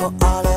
for all of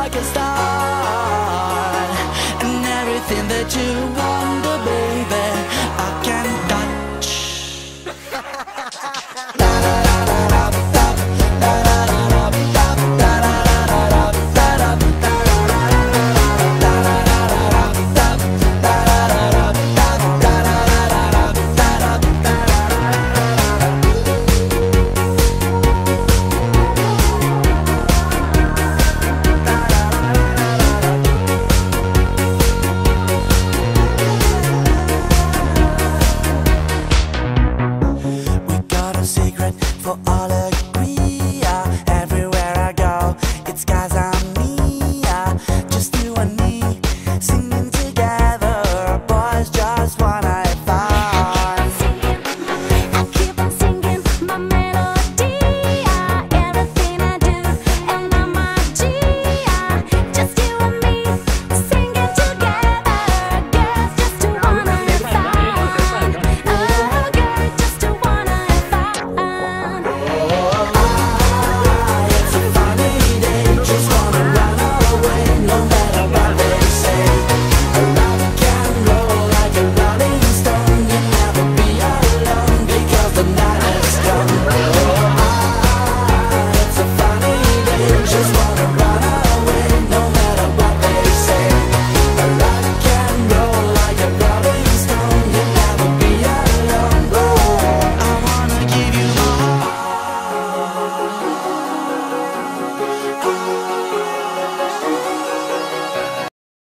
like a star And everything that you want. あれ